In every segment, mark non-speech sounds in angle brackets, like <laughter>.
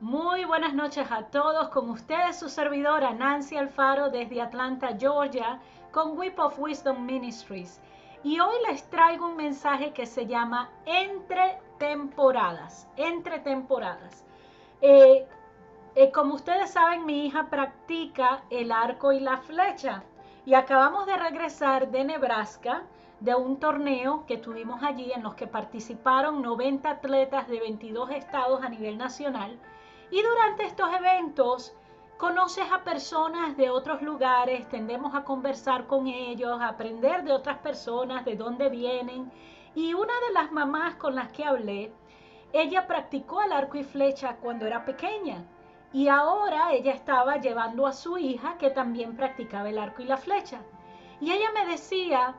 Muy buenas noches a todos. Con ustedes su servidora Nancy Alfaro desde Atlanta, Georgia, con Whip of Wisdom Ministries. Y hoy les traigo un mensaje que se llama Entre temporadas. Entre temporadas. Eh, eh, como ustedes saben, mi hija practica el arco y la flecha. Y acabamos de regresar de Nebraska de un torneo que tuvimos allí en los que participaron 90 atletas de 22 estados a nivel nacional y durante estos eventos conoces a personas de otros lugares, tendemos a conversar con ellos, a aprender de otras personas, de dónde vienen. Y una de las mamás con las que hablé, ella practicó el arco y flecha cuando era pequeña. Y ahora ella estaba llevando a su hija que también practicaba el arco y la flecha. Y ella me decía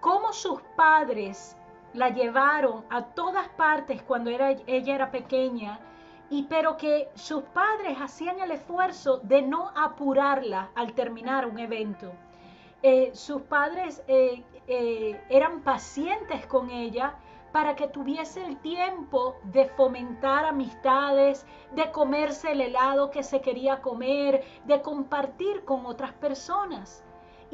cómo sus padres la llevaron a todas partes cuando era, ella era pequeña y pero que sus padres hacían el esfuerzo de no apurarla al terminar un evento. Eh, sus padres eh, eh, eran pacientes con ella para que tuviese el tiempo de fomentar amistades, de comerse el helado que se quería comer, de compartir con otras personas.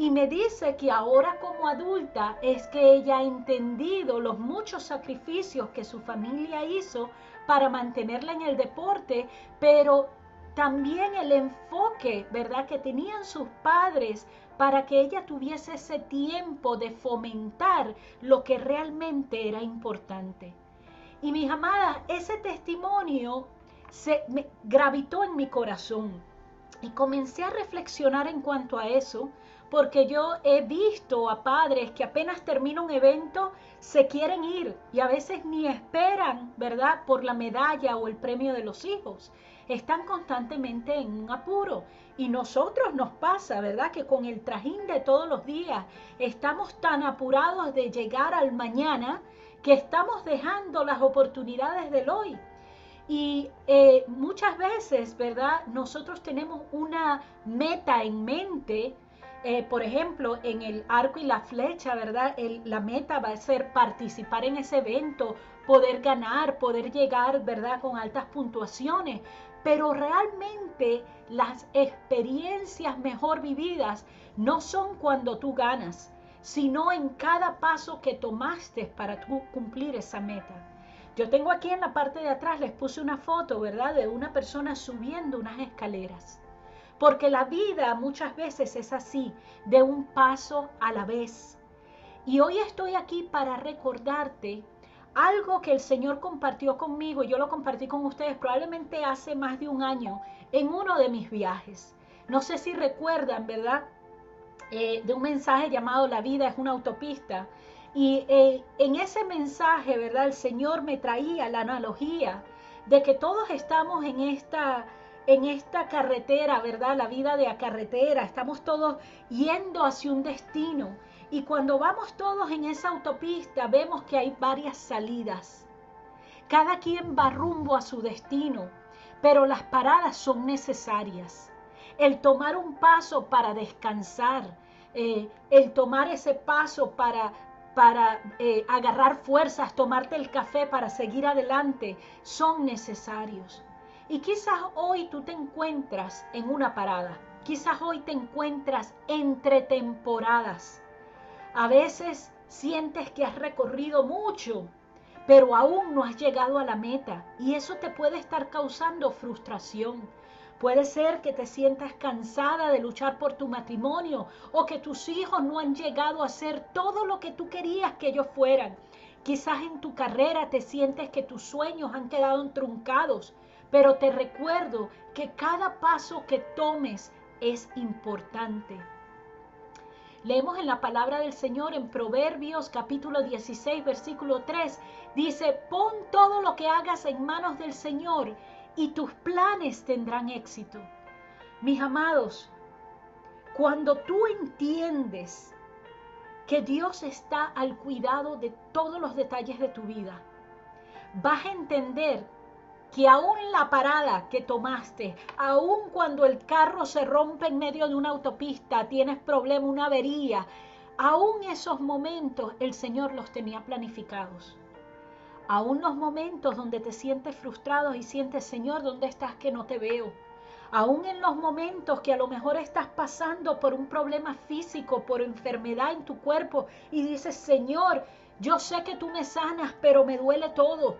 Y me dice que ahora como adulta es que ella ha entendido los muchos sacrificios que su familia hizo para mantenerla en el deporte, pero también el enfoque, ¿verdad?, que tenían sus padres para que ella tuviese ese tiempo de fomentar lo que realmente era importante. Y mis amadas, ese testimonio se me gravitó en mi corazón y comencé a reflexionar en cuanto a eso, porque yo he visto a padres que apenas termina un evento se quieren ir y a veces ni esperan, ¿verdad?, por la medalla o el premio de los hijos. Están constantemente en un apuro. Y nosotros nos pasa, ¿verdad?, que con el trajín de todos los días estamos tan apurados de llegar al mañana que estamos dejando las oportunidades del hoy. Y eh, muchas veces, ¿verdad? Nosotros tenemos una meta en mente eh, por ejemplo, en el arco y la flecha, ¿verdad? la meta va a ser participar en ese evento, poder ganar, poder llegar, ¿verdad? Con altas puntuaciones. Pero realmente las experiencias mejor vividas no son cuando tú ganas, sino en cada paso que tomaste para tú cumplir esa meta. Yo tengo aquí en la parte de atrás, les puse una foto, ¿verdad? De una persona subiendo unas escaleras. Porque la vida muchas veces es así, de un paso a la vez. Y hoy estoy aquí para recordarte algo que el Señor compartió conmigo, y yo lo compartí con ustedes probablemente hace más de un año en uno de mis viajes. No sé si recuerdan, ¿verdad? Eh, de un mensaje llamado La vida es una autopista. Y eh, en ese mensaje, ¿verdad? El Señor me traía la analogía de que todos estamos en esta en esta carretera, ¿verdad? La vida de la carretera, estamos todos yendo hacia un destino. Y cuando vamos todos en esa autopista, vemos que hay varias salidas. Cada quien va rumbo a su destino, pero las paradas son necesarias. El tomar un paso para descansar, eh, el tomar ese paso para, para eh, agarrar fuerzas, tomarte el café para seguir adelante, son necesarios. Y quizás hoy tú te encuentras en una parada. Quizás hoy te encuentras entre temporadas. A veces sientes que has recorrido mucho, pero aún no has llegado a la meta y eso te puede estar causando frustración. Puede ser que te sientas cansada de luchar por tu matrimonio o que tus hijos no han llegado a ser todo lo que tú querías que ellos fueran. Quizás en tu carrera te sientes que tus sueños han quedado truncados pero te recuerdo que cada paso que tomes es importante. Leemos en la palabra del Señor en Proverbios capítulo 16 versículo 3. Dice, pon todo lo que hagas en manos del Señor y tus planes tendrán éxito. Mis amados, cuando tú entiendes que Dios está al cuidado de todos los detalles de tu vida, vas a entender que aún la parada que tomaste, aún cuando el carro se rompe en medio de una autopista, tienes problema, una avería, aún esos momentos el Señor los tenía planificados. Aún los momentos donde te sientes frustrado y sientes, Señor, ¿dónde estás que no te veo? Aún en los momentos que a lo mejor estás pasando por un problema físico, por enfermedad en tu cuerpo y dices, Señor, yo sé que tú me sanas, pero me duele todo.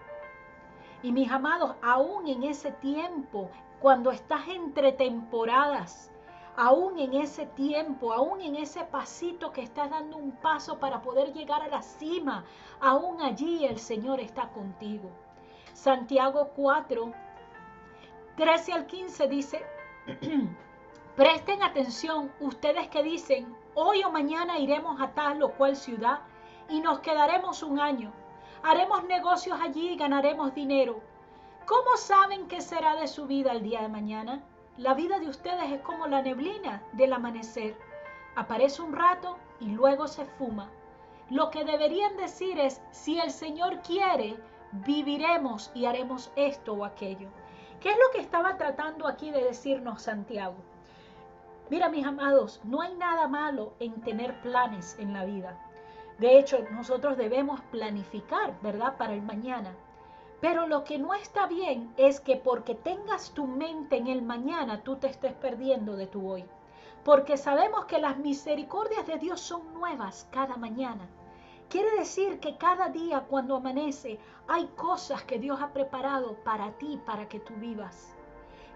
Y mis amados, aún en ese tiempo, cuando estás entre temporadas, aún en ese tiempo, aún en ese pasito que estás dando un paso para poder llegar a la cima, aún allí el Señor está contigo. Santiago 4, 13 al 15 dice, <clears throat> presten atención ustedes que dicen, hoy o mañana iremos a tal o cual ciudad y nos quedaremos un año. Haremos negocios allí y ganaremos dinero. ¿Cómo saben qué será de su vida el día de mañana? La vida de ustedes es como la neblina del amanecer. Aparece un rato y luego se fuma. Lo que deberían decir es, si el Señor quiere, viviremos y haremos esto o aquello. ¿Qué es lo que estaba tratando aquí de decirnos Santiago? Mira, mis amados, no hay nada malo en tener planes en la vida. De hecho, nosotros debemos planificar, ¿verdad?, para el mañana. Pero lo que no está bien es que porque tengas tu mente en el mañana, tú te estés perdiendo de tu hoy. Porque sabemos que las misericordias de Dios son nuevas cada mañana. Quiere decir que cada día cuando amanece hay cosas que Dios ha preparado para ti, para que tú vivas.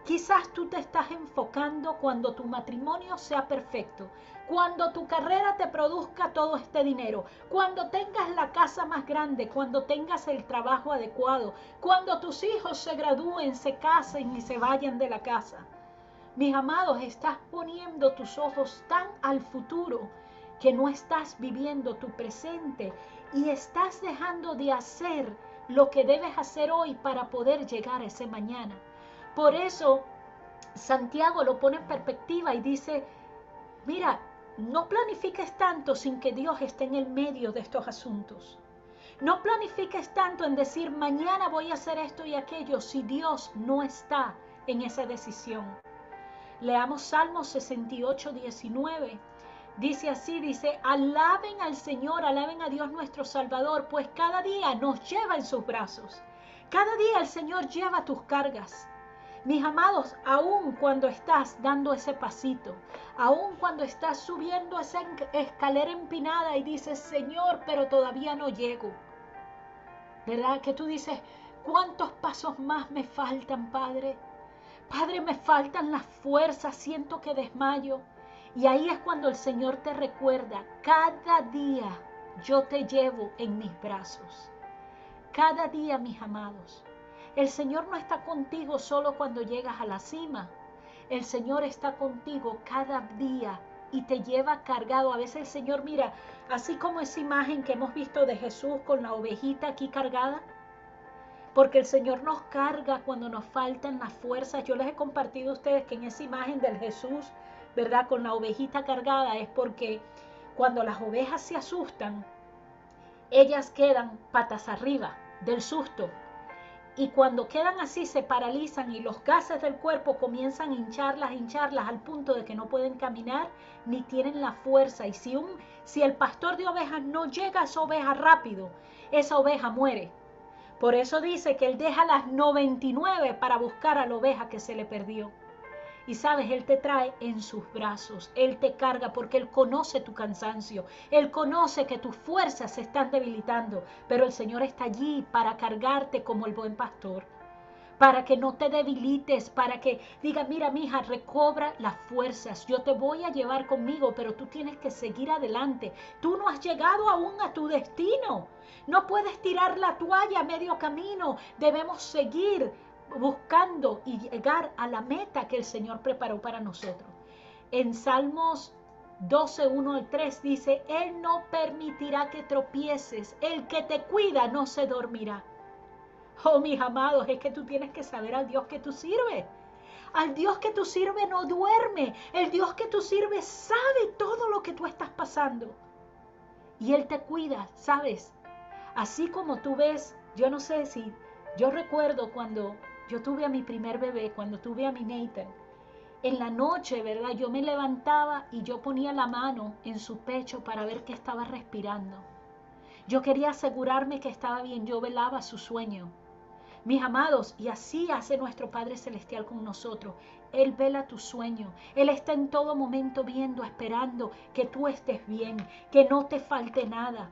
Quizás tú te estás enfocando cuando tu matrimonio sea perfecto, cuando tu carrera te produzca todo este dinero, cuando tengas la casa más grande, cuando tengas el trabajo adecuado, cuando tus hijos se gradúen, se casen y se vayan de la casa. Mis amados, estás poniendo tus ojos tan al futuro que no estás viviendo tu presente y estás dejando de hacer lo que debes hacer hoy para poder llegar a ese mañana. Por eso Santiago lo pone en perspectiva y dice, mira, no planifiques tanto sin que Dios esté en el medio de estos asuntos. No planifiques tanto en decir, mañana voy a hacer esto y aquello si Dios no está en esa decisión. Leamos Salmos 68, 19. Dice así, dice, alaben al Señor, alaben a Dios nuestro Salvador, pues cada día nos lleva en sus brazos. Cada día el Señor lleva tus cargas. Mis amados, aún cuando estás dando ese pasito, aún cuando estás subiendo esa escalera empinada y dices, Señor, pero todavía no llego. ¿Verdad? Que tú dices, ¿cuántos pasos más me faltan, Padre? Padre, me faltan las fuerzas, siento que desmayo. Y ahí es cuando el Señor te recuerda, cada día yo te llevo en mis brazos. Cada día, mis amados. El Señor no está contigo solo cuando llegas a la cima. El Señor está contigo cada día y te lleva cargado. A veces el Señor, mira, así como esa imagen que hemos visto de Jesús con la ovejita aquí cargada, porque el Señor nos carga cuando nos faltan las fuerzas. Yo les he compartido a ustedes que en esa imagen del Jesús, ¿verdad? Con la ovejita cargada es porque cuando las ovejas se asustan, ellas quedan patas arriba del susto y cuando quedan así se paralizan y los gases del cuerpo comienzan a hincharlas, hincharlas al punto de que no pueden caminar ni tienen la fuerza. Y si, un, si el pastor de ovejas no llega a esa oveja rápido, esa oveja muere. Por eso dice que él deja las 99 para buscar a la oveja que se le perdió. Y sabes, Él te trae en sus brazos, Él te carga porque Él conoce tu cansancio, Él conoce que tus fuerzas se están debilitando, pero el Señor está allí para cargarte como el buen pastor, para que no te debilites, para que diga, mira, mi hija, recobra las fuerzas, yo te voy a llevar conmigo, pero tú tienes que seguir adelante, tú no has llegado aún a tu destino. No puedes tirar la toalla a medio camino. Debemos seguir buscando y llegar a la meta que el Señor preparó para nosotros. En Salmos 12, 1 al 3 dice, Él no permitirá que tropieces, el que te cuida no se dormirá. Oh, mis amados, es que tú tienes que saber al Dios que tú sirves. Al Dios que tú sirves no duerme. El Dios que tú sirves sabe todo lo que tú estás pasando. Y Él te cuida, ¿sabes? Así como tú ves, yo no sé si, yo recuerdo cuando yo tuve a mi primer bebé, cuando tuve a mi Nathan, en la noche, ¿verdad? Yo me levantaba y yo ponía la mano en su pecho para ver qué estaba respirando. Yo quería asegurarme que estaba bien. Yo velaba su sueño. Mis amados, y así hace nuestro Padre Celestial con nosotros. Él vela tu sueño. Él está en todo momento viendo, esperando que tú estés bien, que no te falte nada.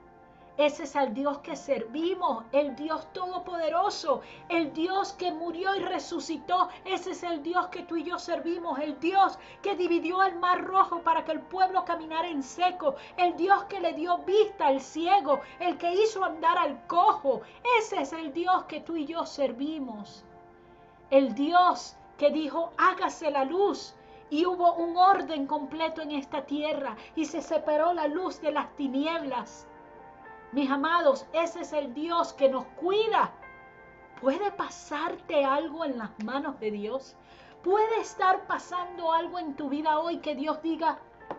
Ese es el Dios que servimos, el Dios todopoderoso, el Dios que murió y resucitó. Ese es el Dios que tú y yo servimos, el Dios que dividió el mar rojo para que el pueblo caminara en seco, el Dios que le dio vista al ciego, el que hizo andar al cojo. Ese es el Dios que tú y yo servimos. El Dios que dijo, hágase la luz. Y hubo un orden completo en esta tierra y se separó la luz de las tinieblas. Mis amados, ese es el Dios que nos cuida. ¿Puede pasarte algo en las manos de Dios? ¿Puede estar pasando algo en tu vida hoy que Dios diga,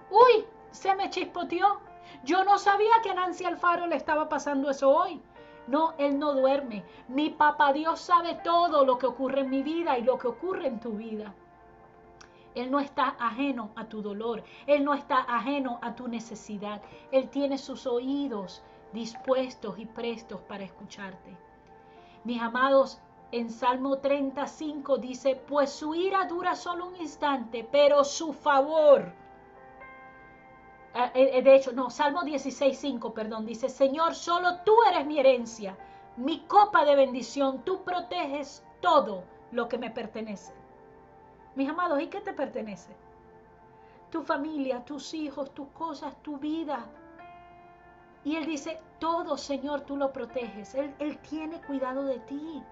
uy, se me chispoteó? Yo no sabía que a Nancy Alfaro le estaba pasando eso hoy. No, Él no duerme. Mi papá Dios sabe todo lo que ocurre en mi vida y lo que ocurre en tu vida. Él no está ajeno a tu dolor. Él no está ajeno a tu necesidad. Él tiene sus oídos dispuestos y prestos para escucharte. Mis amados, en Salmo 35 dice, pues su ira dura solo un instante, pero su favor. Eh, eh, de hecho, no, Salmo 16, 5, perdón, dice, Señor, solo tú eres mi herencia, mi copa de bendición, tú proteges todo lo que me pertenece. Mis amados, ¿y qué te pertenece? Tu familia, tus hijos, tus cosas, tu vida, y él dice, todo Señor tú lo proteges. Él, tiene cuidado de ti.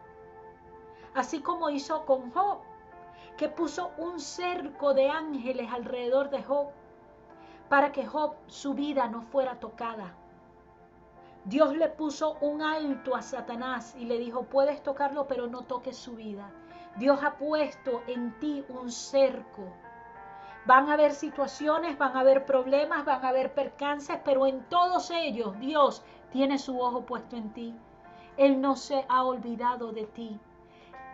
Así como hizo con Job, que puso un cerco de ángeles alrededor de Job para que Job su vida no fuera tocada. Dios le puso un alto a Satanás y le dijo, puedes tocarlo, pero no toques su vida. Dios ha puesto en ti un cerco Van a haber situaciones, van a haber problemas, van a haber percances, pero en todos ellos Dios tiene su ojo puesto en ti. Él no se ha olvidado de ti.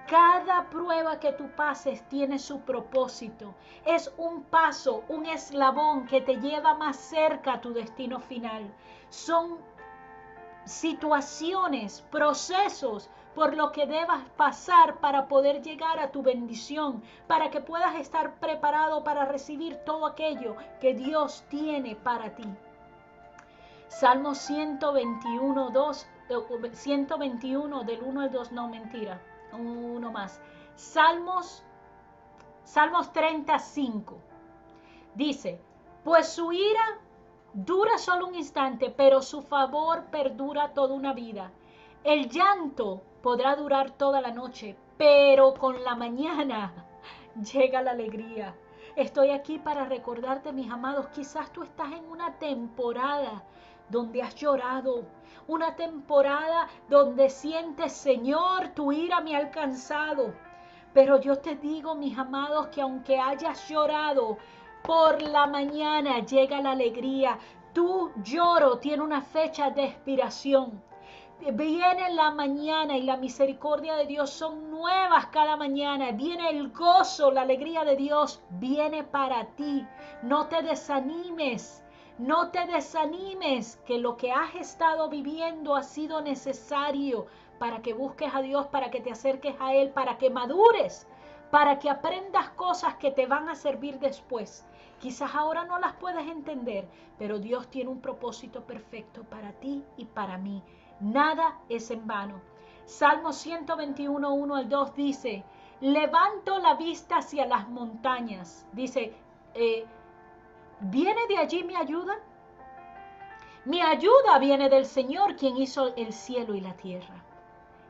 Cada prueba que tú pases tiene su propósito. Es un paso, un eslabón que te lleva más cerca a tu destino final. Son situaciones, procesos por lo que debas pasar para poder llegar a tu bendición, para que puedas estar preparado para recibir todo aquello que Dios tiene para ti. Salmo 121, 2, 121 del 1 al 2, no mentira, uno más. Salmos, Salmos 35 dice, pues su ira dura solo un instante, pero su favor perdura toda una vida. El llanto podrá durar toda la noche, pero con la mañana <laughs> llega la alegría. Estoy aquí para recordarte, mis amados, quizás tú estás en una temporada donde has llorado, una temporada donde sientes, Señor, tu ira me ha alcanzado. Pero yo te digo, mis amados, que aunque hayas llorado, por la mañana llega la alegría. Tu lloro tiene una fecha de expiración viene la mañana y la misericordia de Dios son nuevas cada mañana. Viene el gozo, la alegría de Dios, viene para ti. No te desanimes. No te desanimes que lo que has estado viviendo ha sido necesario para que busques a Dios, para que te acerques a Él, para que madures, para que aprendas cosas que te van a servir después. Quizás ahora no las puedes entender, pero Dios tiene un propósito perfecto para ti y para mí. Nada es en vano. Salmo 121, 1 al 2 dice, levanto la vista hacia las montañas. Dice, eh, ¿viene de allí mi ayuda? Mi ayuda viene del Señor quien hizo el cielo y la tierra.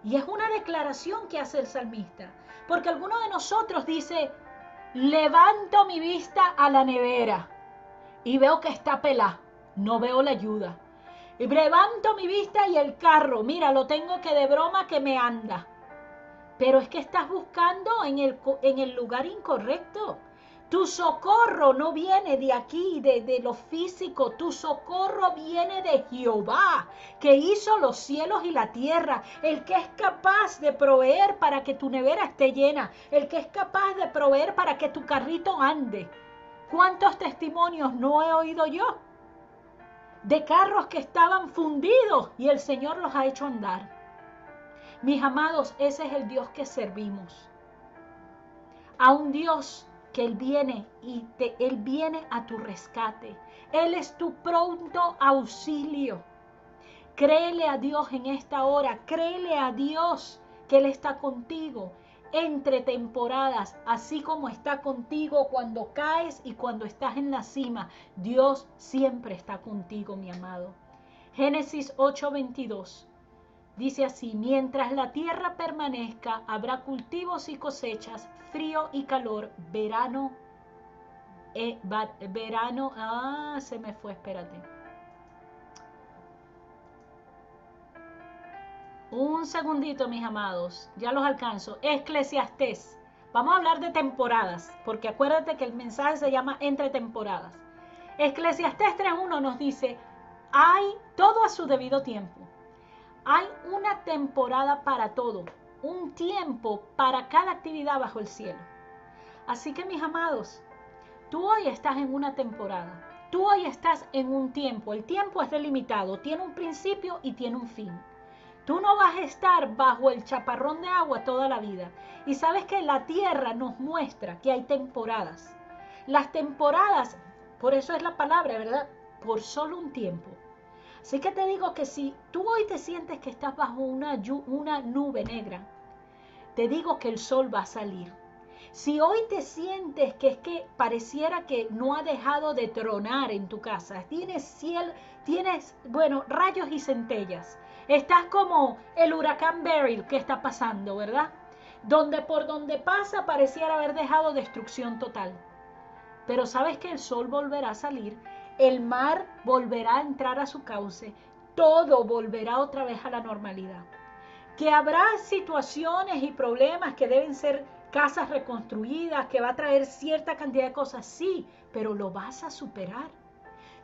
Y es una declaración que hace el salmista, porque alguno de nosotros dice, levanto mi vista a la nevera y veo que está pelada, no veo la ayuda. Y levanto mi vista y el carro, mira, lo tengo que de broma que me anda. Pero es que estás buscando en el, lugar incorrecto. Tu socorro no viene de aquí, de, de, lo físico. Tu socorro viene de Jehová, que hizo los cielos y la tierra. El que es capaz de proveer para que tu nevera esté llena. El que es capaz de proveer para que tu carrito ande. ¿Cuántos testimonios no he oído yo? De carros que estaban fundidos y el Señor los ha hecho andar. Mis amados, ese es el Dios que servimos. A un Dios que Él viene y te, Él viene a tu rescate. Él es tu pronto auxilio. Créele a Dios en esta hora, créele a Dios que Él está contigo entre temporadas, así como está contigo cuando caes y cuando estás en la cima. Dios siempre está contigo, mi amado. Génesis 8:22 dice así, mientras la tierra permanezca, habrá cultivos y cosechas, frío y calor, verano, eh, verano, ah, se me fue, espérate Un segundito, mis amados, ya los alcanzo. Eclesiastés. Vamos a hablar de temporadas, porque acuérdate que el mensaje se llama entre temporadas. Eclesiastés 3.1 nos dice, hay todo a su debido tiempo. Hay una temporada para todo, un tiempo para cada actividad bajo el cielo. Así que mis amados, tú hoy estás en una temporada, tú hoy estás en un tiempo. El tiempo es delimitado, tiene un principio y tiene un fin. Tú no vas a estar bajo el chaparrón de agua toda la vida. Y sabes que la tierra nos muestra que hay temporadas. Las temporadas, por eso es la palabra, ¿verdad? Por solo un tiempo. Así que te digo que si tú hoy te sientes que estás bajo una, una nube negra, te digo que el sol va a salir. Si hoy te sientes que es que pareciera que no ha dejado de tronar en tu casa, tienes cielo, tienes, bueno, rayos y centellas, Estás como el huracán Beryl que está pasando, ¿verdad? Donde por donde pasa pareciera haber dejado destrucción total. Pero sabes que el sol volverá a salir, el mar volverá a entrar a su cauce, todo volverá otra vez a la normalidad. Que habrá situaciones y problemas que deben ser casas reconstruidas, que va a traer cierta cantidad de cosas, sí, pero lo vas a superar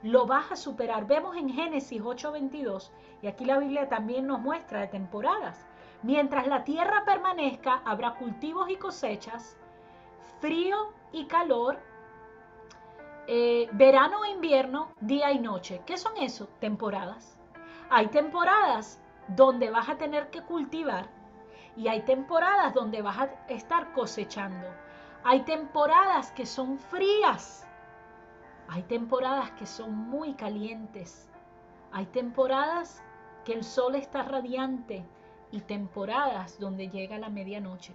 lo vas a superar. Vemos en Génesis 8:22, y aquí la Biblia también nos muestra de temporadas. Mientras la tierra permanezca, habrá cultivos y cosechas, frío y calor, eh, verano e invierno, día y noche. ¿Qué son eso? Temporadas. Hay temporadas donde vas a tener que cultivar y hay temporadas donde vas a estar cosechando. Hay temporadas que son frías hay temporadas que son muy calientes. Hay temporadas que el sol está radiante y temporadas donde llega la medianoche.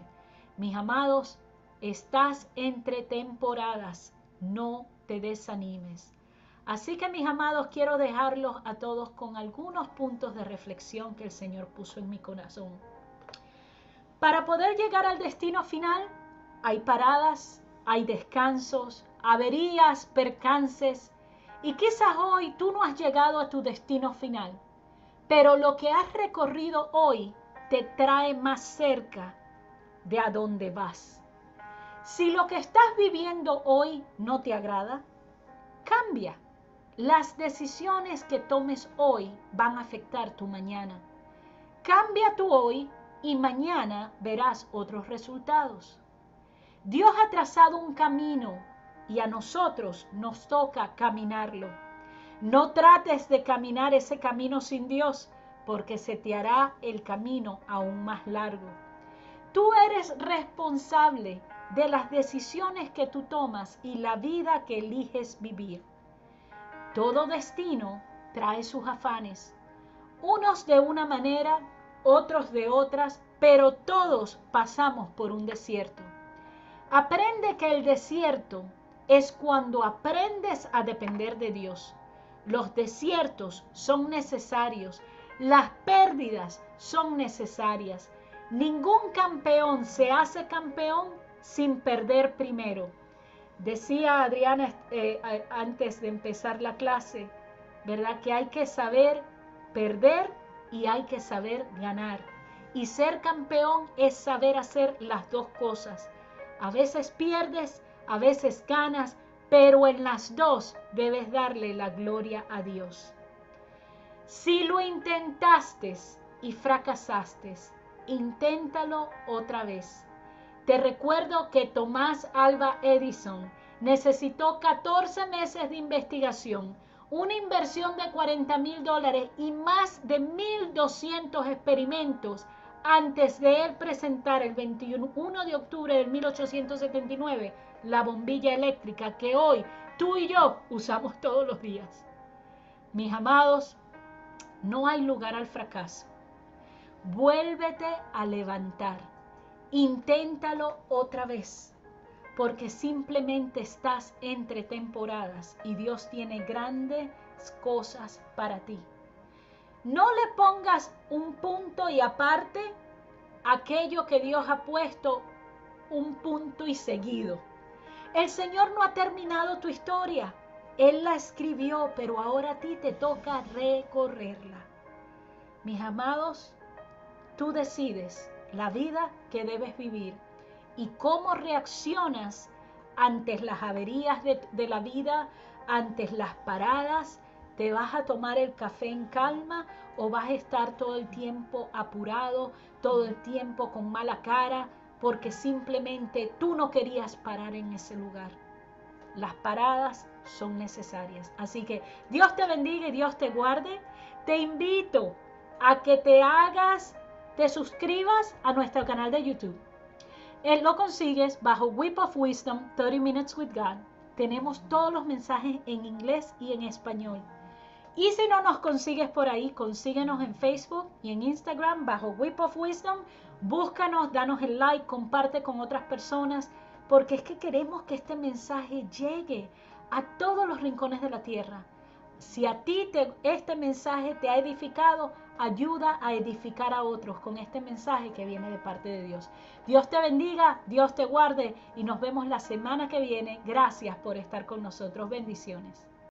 Mis amados, estás entre temporadas. No te desanimes. Así que mis amados, quiero dejarlos a todos con algunos puntos de reflexión que el Señor puso en mi corazón. Para poder llegar al destino final, hay paradas, hay descansos, averías, percances, y quizás hoy tú no has llegado a tu destino final, pero lo que has recorrido hoy te trae más cerca de a dónde vas. Si lo que estás viviendo hoy no te agrada, cambia. Las decisiones que tomes hoy van a afectar tu mañana. Cambia tu hoy y mañana verás otros resultados. Dios ha trazado un camino y a nosotros nos toca caminarlo. No trates de caminar ese camino sin Dios, porque se te hará el camino aún más largo. Tú eres responsable de las decisiones que tú tomas y la vida que eliges vivir. Todo destino trae sus afanes, unos de una manera, otros de otras, pero todos pasamos por un desierto. Aprende que el desierto es cuando aprendes a depender de Dios. Los desiertos son necesarios, las pérdidas son necesarias. Ningún campeón se hace campeón sin perder primero. Decía Adriana eh, antes de empezar la clase, ¿verdad? Que hay que saber perder y hay que saber ganar. Y ser campeón es saber hacer las dos cosas. A veces pierdes a veces ganas, pero en las dos debes darle la gloria a Dios. Si lo intentaste y fracasaste, inténtalo otra vez. Te recuerdo que Tomás Alba Edison necesitó 14 meses de investigación, una inversión de 40 mil dólares y más de 1.200 experimentos antes de él presentar el 21 de octubre de 1879 la bombilla eléctrica que hoy tú y yo usamos todos los días. Mis amados, no hay lugar al fracaso. Vuélvete a levantar. Inténtalo otra vez, porque simplemente estás entre temporadas y Dios tiene grandes cosas para ti. No le pongas un punto y aparte aquello que Dios ha puesto un punto y seguido. El Señor no ha terminado tu historia. Él la escribió, pero ahora a ti te toca recorrerla. Mis amados, tú decides la vida que debes vivir y cómo reaccionas ante las averías de, la vida, ante las paradas, ¿Te vas a tomar el café en calma o vas a estar todo el tiempo apurado, todo el tiempo con mala cara, porque simplemente tú no querías parar en ese lugar? Las paradas son necesarias. Así que Dios te bendiga y Dios te guarde. Te invito a que te hagas, te suscribas a nuestro canal de YouTube. Él lo consigues bajo Whip of Wisdom 30 Minutes with God. Tenemos todos los mensajes en inglés y en español. Y si no nos consigues por ahí, consíguenos en Facebook y en Instagram bajo Whip of Wisdom. Búscanos, danos el like, comparte con otras personas, porque es que queremos que este mensaje llegue a todos los rincones de la tierra. Si a ti te, este mensaje te ha edificado, ayuda a edificar a otros con este mensaje que viene de parte de Dios. Dios te bendiga, Dios te guarde y nos vemos la semana que viene. Gracias por estar con nosotros. Bendiciones.